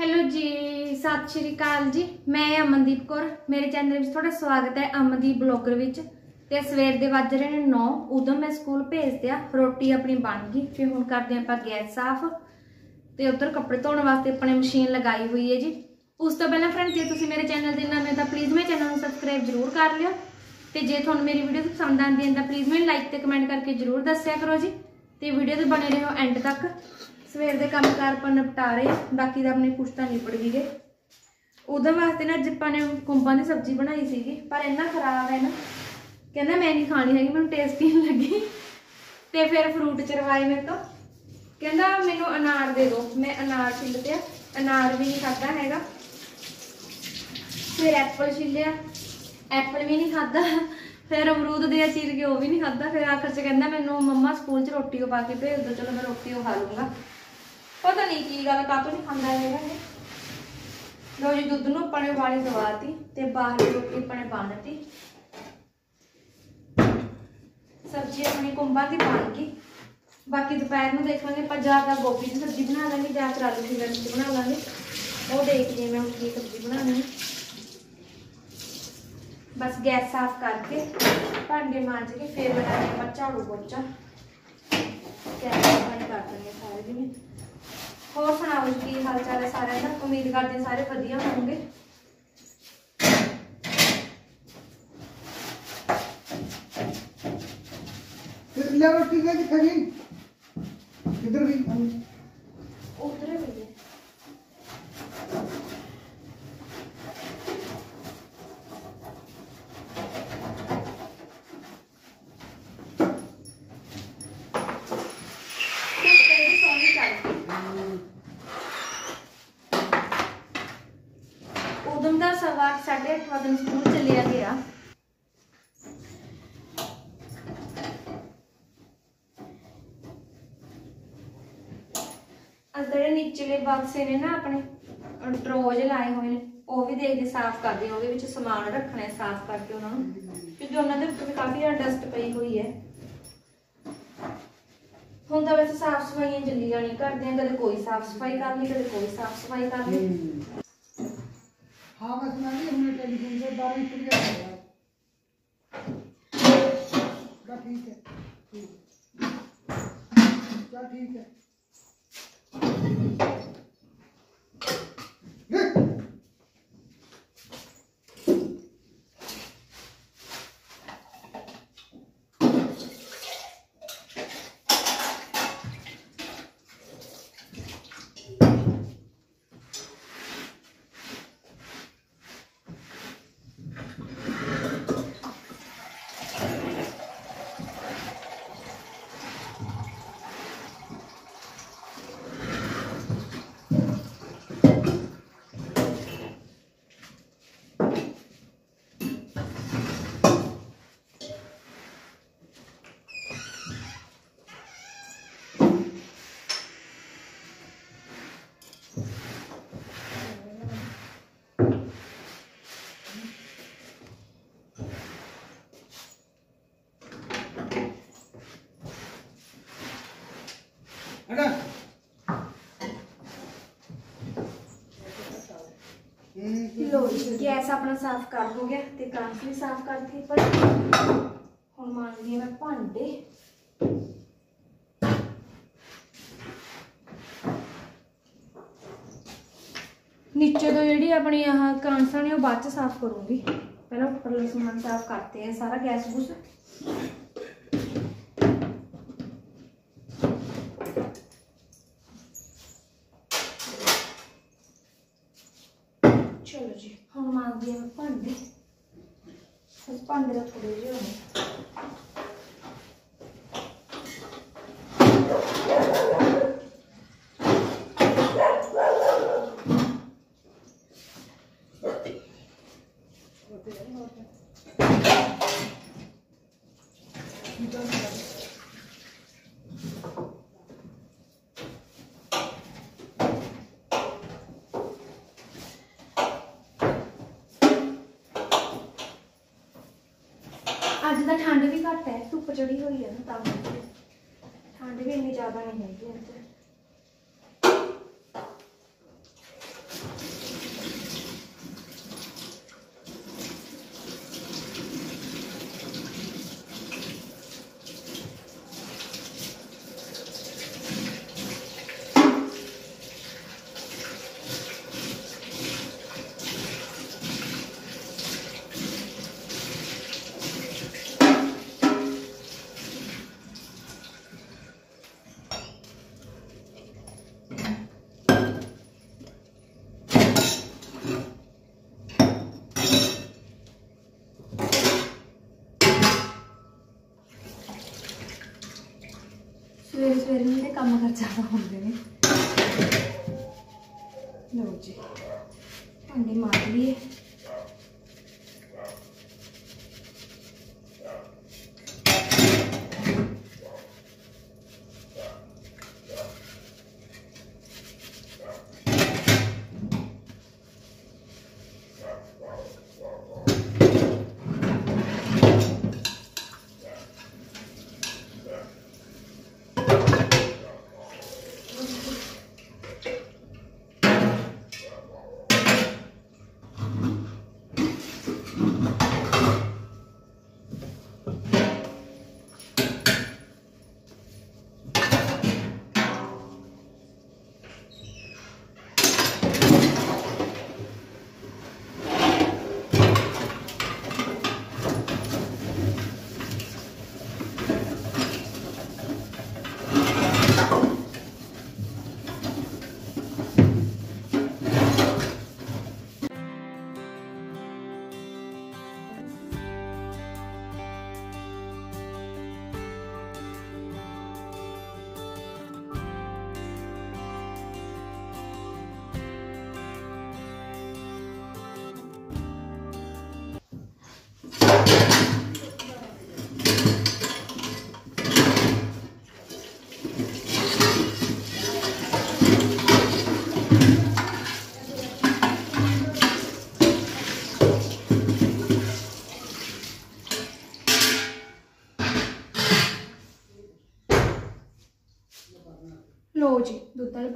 Hello ਜੀ, ਸਤਿ ਸ਼੍ਰੀ ਅਕਾਲ ਜੀ। ਮੈਂ ਅਮਨਦੀਪ ਕੌਰ। ਮੇਰੇ ਚੈਨਲ ਵਿੱਚ ਤੁਹਾਡਾ ਸਵਾਗਤ ਹੈ ਅਮਨਦੀਪ ਬਲੌਗਰ ਵਿੱਚ। ਤੇ ਸਵੇਰ ਦੇ ਵੱਜ ਰਹੇ ਨੇ 9 ਉਦੋਂ ਮੈਂ ਸਕੂਲ ਭੇਜ ਦਿਆ ਰੋਟੀ ਆਪਣੀ ਬਣ ਗਈ। ਫਿਰ ਹੁਣ ਕਰਦੇ ਆਪਾਂ ਗੈਸ ਸਾਫ਼। ਤੇ ਉੱਧਰ ਕੱਪੜੇ ਧੋਣ ਵਾਸਤੇ ਆਪਣੇ ਮਸ਼ੀਨ ਲਗਾਈ ਹੋਈ ਹੈ ਜੀ। ਉਸ ਤੋਂ ਪਹਿਲਾਂ ਫਰੈਂਡ ਜੇ ਤੁਸੀਂ ਮੇਰੇ ਚੈਨਲ ਦੇ ਨਵੇਂ ਤਾਂ ਪਲੀਜ਼ ਮੇਰੇ ਚੈਨਲ ਨੂੰ ਸਬਸਕ੍ਰਾਈਬ ਜ਼ਰੂਰ ਕਰ ਲਿਓ। ਤੇ ਜੇ ਤੁਹਾਨੂੰ ਮੇਰੀ ਵੀਡੀਓ ਪਸੰਦ ਆਉਂਦੀ ਹੈ ਤਾਂ ਪਲੀਜ਼ ਮੈਨੂੰ ਲਾਈਕ ਤੇ ਕਮੈਂਟ ਕਰਕੇ ਜ਼ਰੂਰ ਦੱਸਿਆ ਕਰੋ ਜੀ। ਤੇ ਵੀਡੀਓ ਤੇ ਬਣੇ ਰਹੋ ਐਂਡ ਤੱਕ। ਸਵੇਰ ਦੇ ਕੰਮ ਕਾਰ ਪਰ ਨਿਪਟਾ ਬਾਕੀ ਦਾ ਆਪਣੇ ਕੁਛ ਤਾਂ ਨਿਪਟ ਵੀ ਗਏ ਉਹਦੇ ਵਾਸਤੇ ਨਾ ਅੱਜ ਆਪਾਂ ਨੇ ਕੁੰਬਾਂ ਦੀ ਸਬਜ਼ੀ ਬਣਾਈ ਸੀਗੀ, ਪਰ ਇੰਨਾ ਖਰਾਬ ਹੈ ਨਾ, ਕਹਿੰਦਾ ਮੈਂ ਨਹੀਂ ਖਾਣੀ ਹੈਗੀ, ਮੈਨੂੰ ਟੇਸਟੀ ਨਹੀਂ ਲੱਗੀ। ਤੇ ਫਿਰ ਫਰੂਟ ਚਰਵਾਏ ਮੇਰੇ ਤੋਂ। ਕਹਿੰਦਾ ਮੈਨੂੰ ਅਨਾਰ ਦੇ ਦਿਓ ਮੈਂ ਅਨਾਰ ਛਿੱਲ ਪਿਆ ਅਨਾਰ ਵੀ ਨਹੀਂ ਖਾਦਾ ਹੈਗਾ। ਫਿਰ ਐਪਲ ਛਿੱਲਿਆ ਐਪਲ ਵੀ ਨਹੀਂ ਖਾਦਾ ਫਿਰ ਅਮਰੂਦ ਦੇ ਚੀਰ ਕੇ ਉਹ ਵੀ ਨਹੀਂ ਖਾਦਾ ਫਿਰ ਆਖਰ ਚ ਕਹਿੰਦਾ ਮੈਨੂੰ ਮੰਮਾ ਸਕੂਲ ਚ ਰੋਟੀ ਉਹ ਪਾ ਕੇ ਭੇਜ ਦਿਓ ਚਲੋ ਮੈਂ ਰੋਟੀ ਉਹ ਖਾ ਲੂੰਗਾ। ਪਤਾ ਨਹੀਂ ਕੀ ਗੱਲ ਕਾਤੋਂ ਨਹੀਂ ਖਾਂਦਾ ਹੈਗਾ ਇਹ ਲੋ ਜੀ, ਦੁੱਧ ਨੂੰ ਆਪਾਂ ਨੇ ਉਬਾਲੀ ਦਵਾਤੀ ਤੇ ਬਾਹਰ ਰੋਟੀ ਆਪਾਂ ਨੇ ਬੰਨਤੀ ਸਬਜ਼ੀ ਆਪਣੀ ਕੁੰਬਾਂ ਦੀ ਬਣ ਗਈ। ਬਾਕੀ ਦੁਪਹਿਰ ਨੂੰ ਦੇਖਾਂਗੇ, ਆਪਾਂ ਜਾਂ ਤਾਂ ਗੋਭੀ ਦੀ ਸਬਜ਼ੀ ਬਣਾ ਲਾਂਗੇ ਜਾਂ ਫਿਰ ਆਲੂ ਦੀ ਸਬਜ਼ੀ ਬਣਾ ਲਾਂਗੇ। ਉਹ ਦੇਖਦੇ ਹਾਂ ਮੈਂ ਹੁਣ ਕੀ ਸਬਜ਼ੀ ਬਣਾਉਣੀ ਹੈ। ਬਸ ਗੈਸ ਸਾਫ਼ ਕਰਕੇ ਭਾਂਡੇ ਮਾਂਜ ਕੇ ਫੇਰ ਬਣਾਉਂਦੇ ਆਪਾਂ ਝਾੜੂ ਪੋਚਾ। ਗੈਸ ਸਾਫ਼ ਕਰ ਦਿੰਦੇ ਸਾਰੇ ਜਿਵੇਂ ਹੋਰ ਸੁਣਾਓ ਕੀ ਹਾਲ ਚਾਲ ਹੈ ਸਾਰਿਆਂ ਦਾ? ਉਮੀਦ ਕਰਦੇ ਸਾਰੇ ਵਧੀਆ ਹੋਣਗੇ। ਫਿਰ ਲੈ ਰੋਟੀ ਲੈ ਕੇ ਕਿੱਧਰ ਗਈ? ਬਾਕਸੇ ਨੇ ਨਾ ਆਪਣੇ ਡਰੋਜ ਲਾਏ ਹੋਏ ਨੇ। ਉਹ ਵੀ ਦੇਖਦੇ ਸਾਫ਼ ਕਰਦੇ ਉਹਦੇ ਵਿੱਚ ਸਮਾਨ ਰੱਖਣਾ ਹੈ ਸਾਫ਼ ਕਰਕੇ ਉਹਨਾਂ ਨੂੰ। ਕਿਉਂਕਿ ਉਹਨਾਂ ਦੇ ਉੱਪਰ ਕਾਫੀ ਜ਼ਿਆਦਾ ਡਸਟ ਪਈ ਹੋਈ ਹੈ। ਹੁਣ ਤਾਂ ਵੈਸੇ ਸਾਫ਼ ਸਫਾਈਆਂ ਜੱਲੀ ਜਾਣੀ ਕਰਦੇ ਆ ਕਦੇ ਕੋਈ ਸਾਫ਼ ਸਫ਼ਾਈ ਕਰ ਲਈ, ਕਦੇ ਕੋਈ ਸਾਫ਼ ਸਫ਼ਾਈ ਕਰ ਲਈ। ਹਾਂ, ਬਸ ਮੈਂ ਵੀ ਹੁਣ ਟੈਲੀਫੋਨ ਤੇ ਬਾਹਰ ਹੀ ਤੁਰ ਗਿਆ। ਗਾ ਠੀਕ ਹੈ। ਚਲ ਠੀਕ ਹੈ। ਗੈਸ ਆਪਣਾ ਸਾਫ਼ ਕਰ ਹੋ ਗਿਆ ਤੇ ਕਾਂਸ ਵੀ ਸਾਫ਼ ਕਰਤੀ ਪਰ ਹੁਣ ਮਾਂਜਦੀ ਮੈਂ ਭਾਂਡੇ ਨੀਚੇ ਤੋਂ ਜਿਹੜੀ ਆਪਣੀ ਆਹ ਕਾਂਸਾਂ ਨੇ ਉਹ ਬਾਅਦ ਚ ਸਾਫ਼ ਕਰੂੰਗੀ। ਪਹਿਲਾਂ ਉੱਪਰਲਾ ਸਮਾਨ ਸਾਫ਼ ਕਰਤੇ ਆ, ਸਾਰਾ ਗੈਸ ਗੂਸ ਚਲੋ ਜੀ ਹੁਣ ਮਾਂਜਦੀ ਹਾਂ ਮੈਂ ਭਾਂਡੇ ਬਸ ਭਾਂਡੇ ਦਾ ਥੋੜੇ ਜਿਹੇ ਹੋਣੇ ਅੱਜ ਤਾਂ ਠੰਡ ਵੀ ਘੱਟ ਹੈ ਧੁੱਪ ਚੜੀ ਹੋਈ ਹੈ ਨਾ ਤਾਂ ਕਰਕੇ ਠੰਡ ਵੀ ਇੰਨੀ ਜ਼ਿਆਦਾ ਨਹੀਂ ਹੈ ਅੱਜ ਸਵੇਰੇ ਸਵੇਰੇ ਨੂੰ ਤੇ ਕੰਮ ਕਰ ਜਾਣਾ ਹੁੰਦੇ ਨੇ। ਲਓ ਜੀ ਭਾਂਡੇ ਮਾਰ ਲਈਏ।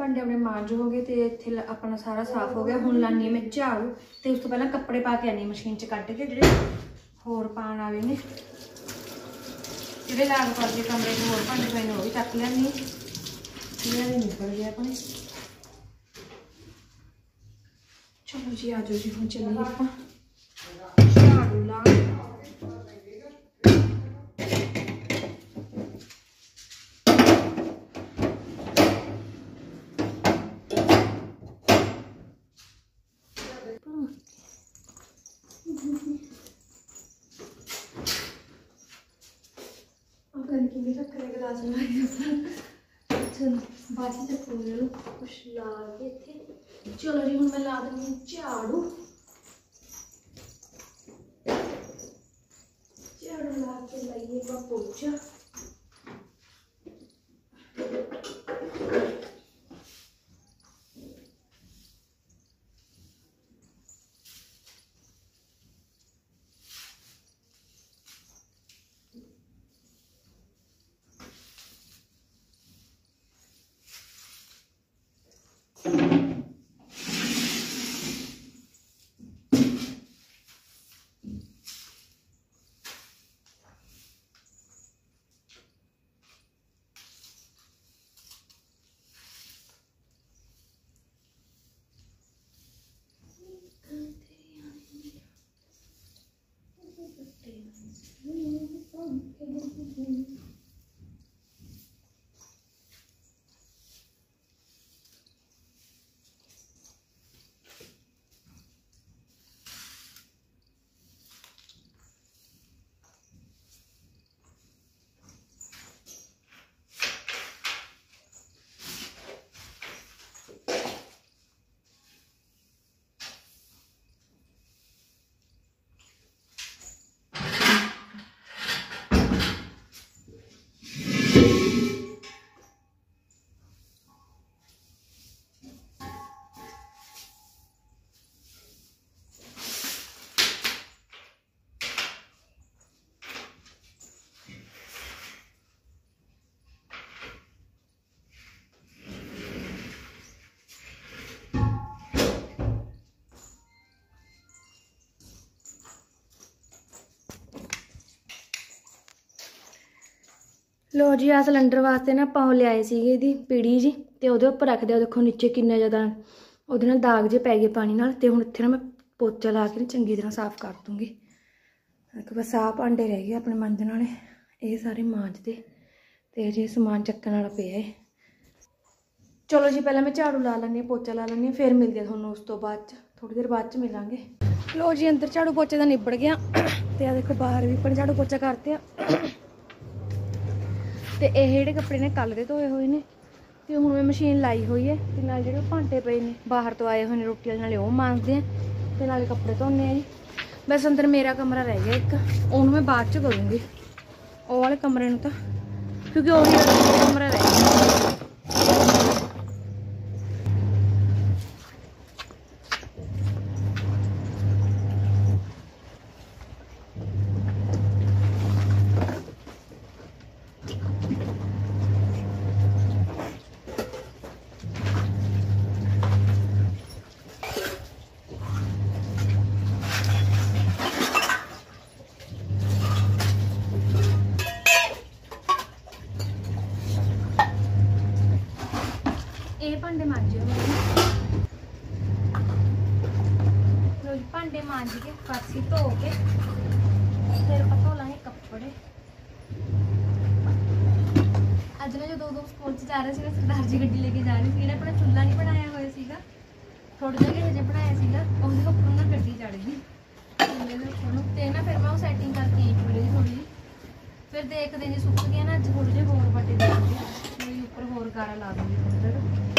ਭਾਂਡੇ ਆਪਣੇ ਮਾਂਜ ਹੋ ਗਏ ਤੇ ਇੱਥੇ ਆਪਣਾ ਸਾਰਾ ਸਾਫ਼ ਹੋ ਗਿਆ। ਹੁਣ ਲਾਨੀ ਮੈਂ ਝਾੜੂ ਤੇ ਉਸ ਤੋਂ ਪਹਿਲਾਂ ਕੱਪੜੇ ਪਾ ਕੇ ਆਨੀ ਮਸ਼ੀਨ 'ਚ ਕੱਢ ਕੇ ਜਿਹੜੇ ਹੋਰ ਪਾਣ ਵਾਲੇ ਨੇ। ਜਿਹੜੇ ਲਾਗ ਪਰ ਦੇ ਕਮਰੇ 'ਚ ਹੋਰ ਭਾਂਡੇ ਪਏ ਨੇ ਉਹ ਵੀ ਚੱਕ ਲੈਣੀ ਇਹ ਵੀ ਨਿਕਲ ਗਿਆ ਆਪਣੇ। ਚਲੋ ਜੀ ਆ ਜਾਓ ਜੀ ਹੁਣ ਚੱਲੀਏ ਆਪਾਂ। ਬਾਕੀ ਤੇ ਫੁੱਲ ਕੁਛ ਲਾ ਕੇ ਇੱਥੇ। ਚਲੋ ਜੀ, ਹੁਣ ਮੈਂ ਲਾ ਦਿੰਦੀ ਹਾਂ ਝਾੜੂ। ਝਾੜੂ ਲਾ ਕੇ ਲਾਈਏ ਬਾ ਪੋਚਾ। ਲੋ ਜੀ ਆ ਸਿਲੰਡਰ ਵਾਸਤੇ ਨਾ ਆਪਾਂ ਉਹ ਲਿਆਏ ਸੀਗੇ ਇਹਦੀ ਪੀੜੀ ਜੀ, ਤੇ ਉਹਦੇ ਉੱਪਰ ਰੱਖਦੇ ਆ ਦੇਖੋ ਨੀਚੇ ਕਿੰਨਾ ਜ਼ਿਆਦਾ ਉਹਦੇ ਨਾਲ ਦਾਗ ਜੇ ਪੈ ਗਏ ਪਾਣੀ ਨਾਲ, ਤੇ ਹੁਣ ਇੱਥੇ ਨਾ ਮੈਂ ਪੋਚਾ ਲਾ ਕੇ ਨਾ ਚੰਗੀ ਤਰ੍ਹਾਂ ਸਾਫ਼ ਕਰ ਦੂੰਗੀ। ਦੇਖੋ ਬਸ ਆਹ ਭਾਂਡੇ ਰਹਿ ਗਏ ਆਪਣੇ ਮਾਂਜਣ ਵਾਲੇ, ਇਹ ਸਾਰੇ ਮਾਂਜਦੇ ਤੇ ਜੇ ਸਮਾਨ ਚੱਕਣ ਵਾਲਾ ਪਿਆ ਹੈ ਚਲੋ ਜੀ, ਪਹਿਲਾਂ ਮੈਂ ਝਾੜੂ ਲਾ ਲੈਂਦੀ ਹਾਂ, ਪੋਚਾ ਲਾ ਲੈਂਦੀ ਹਾਂ, ਫਿਰ ਮਿਲਦੇ ਹਾਂ ਤੁਹਾਨੂੰ ਉਸ ਤੋਂ ਬਾਅਦ ਚ ਥੋੜੀ ਦੇਰ ਬਾਅਦ ਚ ਮਿਲਾਂਗੇ। ਲੋ ਜੀ, ਅੰਦਰ ਝਾੜੂ ਪੋਚੇ ਦਾ ਨਿਬੜ ਗਿਆ, ਤੇ ਆ ਦੇਖੋ ਬਾਹਰ ਵੀ ਪਰ ਝਾੜੂ ਪੋਚਾ ਕਰਤੇ ਆ ਤੇ ਇਹ ਜਿਹੜੇ ਕੱਪੜੇ ਨੇ ਕੱਲ ਦੇ ਧੋਏ ਹੋਏ ਨੇ, ਤੇ ਹੁਣ ਮੈਂ ਮਸ਼ੀਨ ਲਾਈ ਹੋਈ ਹੈ ਤੇ ਨਾਲ ਜਿਹੜੇ ਭਾਂਡੇ ਪਏ ਨੇ, ਬਾਹਰ ਤੋਂ ਆਏ ਹੋਏ ਨੇ ਰੋਟੀ ਵਾਲੇ ਨਾਲੇ ਉਹ ਮਾਂਜਦੇ ਆ ਤੇ ਨਾਲੇ ਕੱਪੜੇ ਧੋਣੇ ਆ ਜੀ। ਬਸ ਅੰਦਰ ਮੇਰਾ ਕਮਰਾ ਰਹਿ ਗਿਆ ਇੱਕ, ਉਹਨੂੰ ਮੈਂ ਬਾਅਦ ਚ ਕਰੂੰਗੀ। ਉਹ ਵਾਲੇ ਕਮਰੇ ਨੂੰ ਤਾਂ, ਕਿਉਂਕਿ ਉਹ ਕਮਰਾ ਰਹਿ ਗਿਆ ਇਹ ਭਾਂਡੇ ਮਾਂਜਿਓ ਮੈਂ ਰੋਜ਼ ਭਾਂਡੇ ਮਾਂਜ ਕੇ ਫਰਸੀ ਧੋ ਕੇ, ਫਿਰ ਆਪਾਂ ਲਾਂਗੇ ਕੱਪੜੇ। ਅੱਜ ਨਾ ਜਦੋਂ ਉਦੋਂ ਸਕੂਲ ਚ ਜਾ ਰਹੇ ਸੀ ਨਾ ਸਰਦਾਰ ਜੀ ਗੱਡੀ ਲੈ ਕੇ ਜਾ ਰਹੀ ਸੀ ਜਿਹੜਾ ਆਪਣਾ ਚੁੱਲ੍ਹਾ ਨਹੀਂ ਬਣਾਇਆ ਹੋਇਆ ਸੀਗਾ। ਥੋੜਾ ਜਿਹਾ ਹਜੇ ਬਣਾਇਆ ਸੀਗਾ ਉਹਦੇ ਉੱਪਰ ਨਾ ਗੱਡੀ ਚੜ ਗਈ। ਚੁੱਲ੍ਹੇ ਦੇ ਉੱਪਰ ਨੂੰ ਤੇ ਨਾ ਫਿਰ ਮੈਂ ਉਹ ਸੈਟਿੰਗ ਕਰਕੇ ਆਈ ਚੁੱਲ੍ਹੇ ਦੀ ਥੋੜੀ ਜਿਹੀ। ਫਿਰ ਦੇਖਦੇ ਜੇ ਸੁੱਕ ਗਿਆ ਨਾ, ਅੱਜ ਥੋੜੇ ਜਿਹੇ ਹੋਰ ਵੱਡੇ ਦੇ ਕੋਈ ਉੱਪਰ ਹੋਰ ਗਾਰਾ ਲਾ ਦੂੰਗੀ ਥੋੜਾ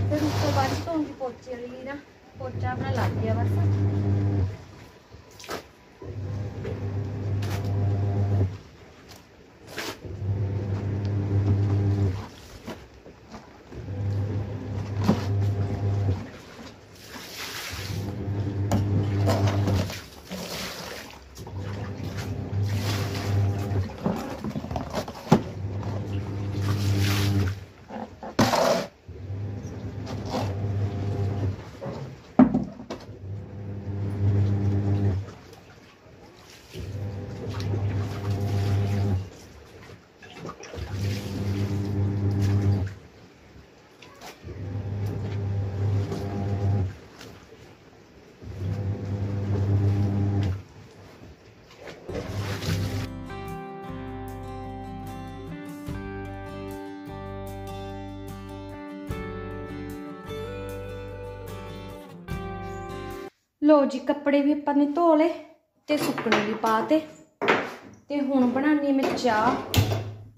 ਫਿਰ ਉਸ ਤੋਂ ਬਾਅਦ ਧੋਂਗੀ ਪੋਚੇ ਵਾਲੀ ਨਾ ਪੋਚਾ ਆਪਣਾ ਲੱਗ ਗਿਆ ਬਸ। ਲੋ ਜੀ, ਕੱਪੜੇ ਵੀ ਆਪਾਂ ਨੇ ਧੋ ਲਏ ਤੇ ਸੁੱਕਣੇ ਵੀ ਪਾਤੇ। ਤੇ ਹੁਣ ਬਣਾਉਣੀ ਮੈਂ ਚਾਹ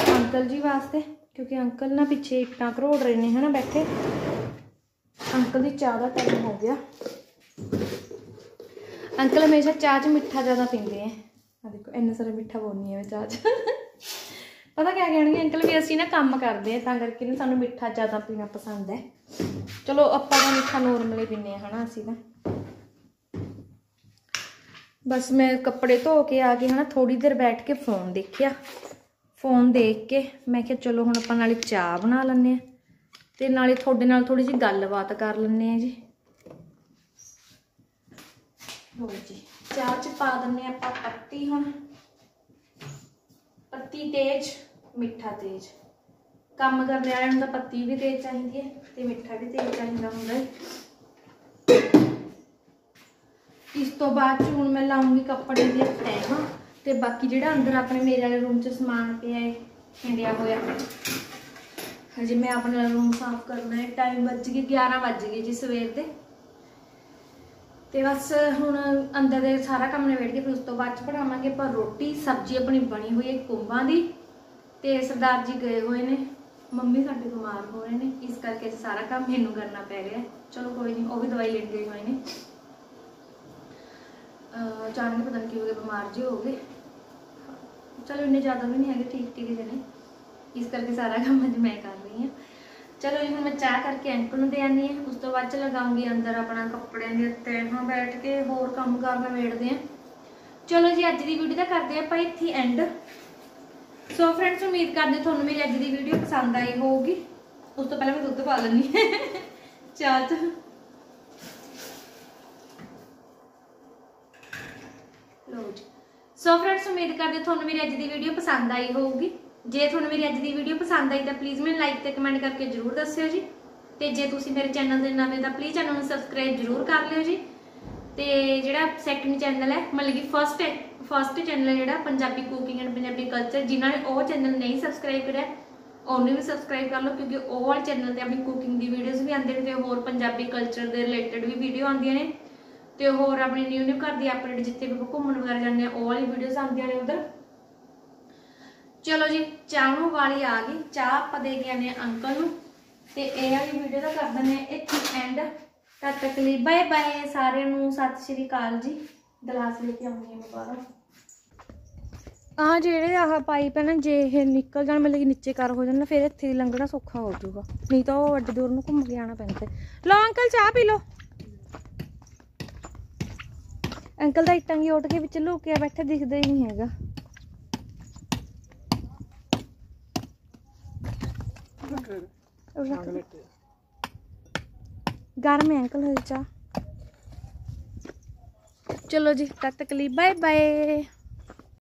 ਅੰਕਲ ਜੀ ਵਾਸਤੇ, ਕਿਉਂਕਿ ਅੰਕਲ ਨਾ ਪਿੱਛੇ ਇੱਟਾਂ ਘਰੋੜ ਰਹੇ ਨੇ ਹਨਾ ਬੈਠੇ। ਅੰਕਲ ਦੀ ਚਾਹ ਦਾ ਟਾਈਮ ਹੋ ਗਿਆ। ਅੰਕਲ ਹਮੇਸ਼ਾ ਚਾਹ 'ਚ ਮਿੱਠਾ ਜ਼ਿਆਦਾ ਪੀਂਦੇ ਆ। ਆ ਦੇਖੋ, ਇੰਨਾ ਸਾਰਾ ਮਿੱਠਾ ਪਾਉਣੀ ਹੈ ਮੈਂ ਚਾਹ 'ਚ। ਪਤਾ ਕਿਆ ਕਹਿਣਗੇ, ਅੰਕਲ ਵੀ ਅਸੀਂ ਨਾ ਕੰਮ ਕਰਦੇ ਆ, ਤਾਂ ਕਰਕੇ ਨਾ ਸਾਨੂੰ ਮਿੱਠਾ ਜ਼ਿਆਦਾ ਪੀਣਾ ਪਸੰਦ ਹੈ। ਚਲੋ, ਆਪਾਂ ਤਾਂ ਮਿੱਠਾ ਨੋਰਮਲੀ ਪੀਂਦੇ ਆ ਹਨਾ, ਅਸੀਂ ਤਾਂ। ਬਸ ਮੈਂ ਕੱਪੜੇ ਧੋ ਕੇ ਆ ਕੇ ਹਨਾ ਥੋੜੀ ਦੇਰ ਬੈਠ ਕੇ ਫੋਨ ਦੇਖਿਆ। ਫੋਨ ਦੇਖ ਕੇ ਮੈਂ ਕਿਹਾ, ਚਲੋ ਹੁਣ ਆਪਾਂ ਨਾਲੇ ਚਾਹ ਬਣਾ ਲੈਂਦੇ ਆ ਤੇ ਨਾਲੇ ਤੁਹਾਡੇ ਨਾਲ ਥੋੜੀ ਜਿਹੀ ਗੱਲਬਾਤ ਕਰ ਲੈਂਦੇ ਆ ਜੀ। ਲੋ ਜੀ, ਚਾਹ ਚ ਪਾ ਦਿੰਨੇ ਆ ਆਪਾਂ ਪੱਤੀ ਹੁਣ। ਪੱਤੀ ਤੇਜ਼, ਮਿੱਠਾ ਤੇਜ਼। ਕੰਮ ਕਰਨ ਵਾਲਿਆਂ ਨੂੰ ਤਾਂ ਪੱਤੀ ਵੀ ਤੇਜ਼ ਚਾਹੀਦੀ ਹੈ ਤੇ ਮਿੱਠਾ ਵੀ ਤੇਜ਼ ਚਾਹੀਦਾ ਹੁੰਦਾ ਹੈ। ਇਸ ਤੋਂ ਬਾਅਦ 'ਚ ਹੁਣ ਮੈਂ ਲਾਉਂਗੀ ਕੱਪੜੇ ਦੀ ਤੈਹਾਂ ਤੇ ਬਾਕੀ ਜਿਹੜਾ ਅੰਦਰ ਆਪਣੇ ਮੇਰੇ ਵਾਲੇ ਰੂਮ 'ਚ ਸਮਾਨ ਪਿਆ ਹੈ, ਖਿੰਡਿਆ ਹੋਇਆ। ਹਜੇ ਮੈਂ ਆਪਣੇ ਰੂਮ ਸਾਫ਼ ਕਰਨਾ ਹੈ। ਟਾਈਮ ਵੱਜ ਗਏ 11 ਵੱਜ ਗਏ ਜੀ ਸਵੇਰ ਦੇ। ਤੇ ਬਸ ਹੁਣ ਅੰਦਰ ਦੇ ਸਾਰਾ ਕੰਮ ਨਿਬੇੜ ਕੇ ਫਿਰ ਉਸ ਤੋਂ ਬਾਅਦ ਚ ਬਣਾਵਾਂਗੇ ਪਰ ਰੋਟੀ, ਸਬਜ਼ੀ ਆਪਣੀ ਬਣੀ ਹੋਈ ਹੈ ਕੁੰਬਾਂ ਦੀ ਤੇ ਸਰਦਾਰ ਜੀ ਗਏ ਹੋਏ ਨੇ। ਮੰਮੀ ਸਾਡੇ ਬਿਮਾਰ ਹੋ ਰਹੇ ਨੇ। ਇਸ ਕਰਕੇ ਸਾਰਾ ਕੰਮ ਮੈਨੂੰ ਕਰਨਾ ਪੈ ਰਿਹਾ ਚਲੋ ਕੋਈ ਨਹੀਂ, ਉਹ ਵੀ ਦਵਾਈ ਲੈਣ ਗਏ ਹੋਏ ਨੇ। ਅਹ ਪਤਾ ਨਹੀਂ ਕੀ ਹੋ ਗਿਆ, ਬਿਮਾਰ ਜੀ ਹੋ ਗਏ। ਚਲੋ ਇੰਨੇ ਜ਼ਿਆਦਾ ਵੀ ਨਹੀਂ ਹੈਗੇ, ਠੀਕ ਠੀਕ ਜਿਹੇ ਨੇ। ਇਸ ਕਰਕੇ ਸਾਰਾ ਕੰਮ ਅੱਜ ਮੈਂ ਕਰ ਰਹੀ ਹਾਂ। ਚਲੋ ਜੀ, ਹੁਣ ਮੈਂ ਚਾਹ ਕਰਕੇ ਅੰਕਲ ਨੂੰ ਦੇ ਆਨੀ ਹੈ। ਉਸ ਤੋਂ ਬਾਅਦ ਚ ਲਗਾਉਂਗੀ ਅੰਦਰ ਆਪਣਾ ਕੱਪੜਿਆਂ ਦੇ ਉੱਤੇ ਹਾਂ ਬੈਠ ਕੇ ਹੋਰ ਕੰਮ ਕਾਰ ਨਿਬੇੜਦੇ ਆ ਚਲੋ ਜੀ, ਅੱਜ ਦੀ ਵੀਡੀਓ ਦਾ ਕਰਦੇ ਆਪਾਂ ਇੱਥੇ ਐਂਡ ਸੋ ਫਰੈਂਡਸ ਉਮੀਦ ਕਰਦੇ ਤੁਹਾਨੂੰ ਮੇਰੀ ਅੱਜ ਦੀ ਵੀਡੀਓ ਪਸੰਦ ਆਈ ਹੋਊਗੀ। ਉਸ ਤੋਂ ਪਹਿਲਾਂ ਮੈਂ ਦੁੱਧ ਪਾ ਲੈਣੀ ਚਾਹ ਚ। ਲਓ ਜੀ। ਸੋ ਫਰੈਂਡਸ ਉਮੀਦ ਕਰਦੇ ਤੁਹਾਨੂੰ ਮੇਰੀ ਅੱਜ ਦੀ ਵੀਡੀਓ ਪਸੰਦ ਆਈ ਹੋਊਗੀ। ਜੇ ਤੁਹਾਨੂੰ ਮੇਰੀ ਅੱਜ ਦੀ ਵੀਡੀਓ ਪਸੰਦ ਆਈ ਤਾਂ ਪਲੀਜ਼ ਮੈਨੂੰ ਲਾਈਕ ਤੇ ਕਮੈਂਟ ਕਰਕੇ ਜਰੂਰ ਦੱਸਿਓ ਜੀ। ਤੇ ਜੇ ਤੁਸੀਂ ਮੇਰੇ ਚੈਨਲ ਦੇ ਨਵੇਂ ਤਾਂ ਪਲੀਜ਼ ਚੈਨਲ ਨੂੰ ਸਬਸਕ੍ਰਾਈਬ ਜਰੂਰ ਕਰ ਲਿਓ ਜੀ। ਤੇ ਜਿਹੜਾ ਸੈਕੰਡ ਚੈਨਲ ਹੈ, ਮਤਲਬ ਕਿ ਫਰਸਟ ਫਰਸਟ ਚੈਨਲ ਹੈ ਜਿਹੜਾ Punjabi cooking and Punjabi culture ਜਿਨ੍ਹਾਂ ਨੇ ਉਹ ਚੈਨਲ ਨਹੀਂ ਸਬਸਕ੍ਰਾਈਬ ਕਰਿਆ, ਉਹਨੂੰ ਵੀ ਸਬਸਕ੍ਰਾਈਬ ਕਰ ਲਓ, ਕਿਉਂਕਿ ਉਹ ਵਾਲੇ ਚੈਨਲ ਤੇ ਆਪਣੀ ਕੁਕਿੰਗ ਦੀ ਵੀਡੀਓਜ਼ ਵੀ ਆਉਂਦੇ ਨੇ ਤੇ ਹੋਰ ਪੰਜਾਬੀ ਕਲਚਰ ਦੇ ਰਿਲੇਟਡ ਵੀ ਵੀਡੀਓ ਆਉਂਦੀਆਂ ਨੇ। ਤੇ ਹੋਰ ਆਪਣੀ ਨਿਊ ਨਿਊ ਘਰ ਦੀ ਅਪਡੇਟ ਜਿੱਥੇ ਵੀ ਘੁੰਮਣ ਵਗੈਰਾ ਜਾਂਦੇ ਆ ਉਹ ਵਾਲੀ ਵੀਡੀਓਜ਼ ਆਉਂਦੀਆਂ ਨੇ ਉਧਰ। ਚਲੋ ਜੀ ਚਾਹ ਵਾਲੀ ਆ ਗਈ। ਚਾਹ ਆਪਾਂ ਦੇ ਕੇ ਆਨੇ ਅੰਕਲ ਨੂੰ। ਤੇ ਇਹ ਵਾਲੀ ਵੀਡੀਓ ਦਾ ਕਰ ਦਿੰਦੇ ਆ ਇੱਥੇ ਐਂਡ ਤਦ ਤੱਕ ਲਈ ਬਾਏ ਬਾਏ ਸਾਰਿਆਂ ਨੂੰ, ਸਤਿ ਸ਼੍ਰੀ ਅਕਾਲ ਜੀ। ਗਲਾਸ ਲੈ ਕੇ ਆਉਂਦੀ ਹਾਂ ਬਾਹਰੋਂ। ਆ ਜਿਹੜੇ ਆਹ ਪਾਈਪ ਹੈ ਨਾ, ਜੇ ਇਹ ਨਿਕਲ ਜਾਣ, ਮਤਲਬ ਕਿ ਨੀਚੇ ਕਰ ਹੋ ਜਾਣ ਨਾ, ਫਿਰ ਇੱਥੇ ਦੀ ਲੰਘਣਾ ਸੌਖਾ ਹੋ ਜਾਊਗਾ। ਨਹੀਂ ਤਾਂ ਉਹ ਵੱਡੀ ਦੂਰ ਨੂੰ ਘੁੰਮ ਕੇ ਆਣਾ ਪੈਂਦਾ। ਲੋ ਅੰਕਲ, ਚਾਹ ਪੀ ਲਓ। ਅੰਕਲ ਦਾ ਇੱਟਾਂ ਉੱਟ ਕੇ ਵਿੱਚ ਲੁਕਿਆ ਬੈਠਾ ਦਿਖਦਾ ਹੀ ਨਹੀਂ ਹੈਗਾ। ਦੇ। ਗਰਮ ਹੈ ਅੰਕਲ ਹਜੇ ਚਾਹ। ਚਲੋ ਜੀ ਤਦ ਤੱਕ ਲਈ ਬਾਏ ਬਾਏ